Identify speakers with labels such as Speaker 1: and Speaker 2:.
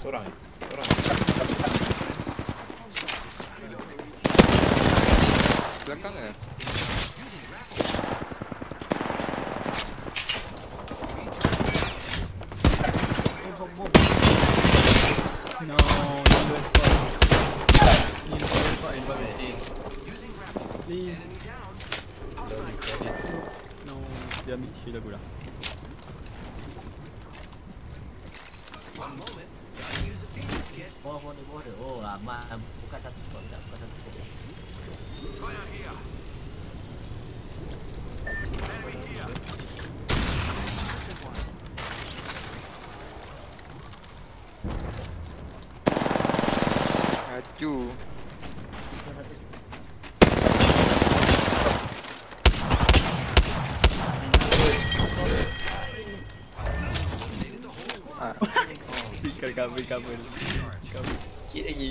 Speaker 1: Seorang je. Seorang.
Speaker 2: Belakang ke?
Speaker 3: No, no spot. Ni spot, spot, spot. Please. No, dia ambil shield aku dah.
Speaker 4: bawah bawah dia bawah dia. Oh ramai. Bukan satu spot tak. Bukan satu spot.
Speaker 2: Aduh. Kau
Speaker 3: dekat kabel kabel
Speaker 1: Kabel Cik lagi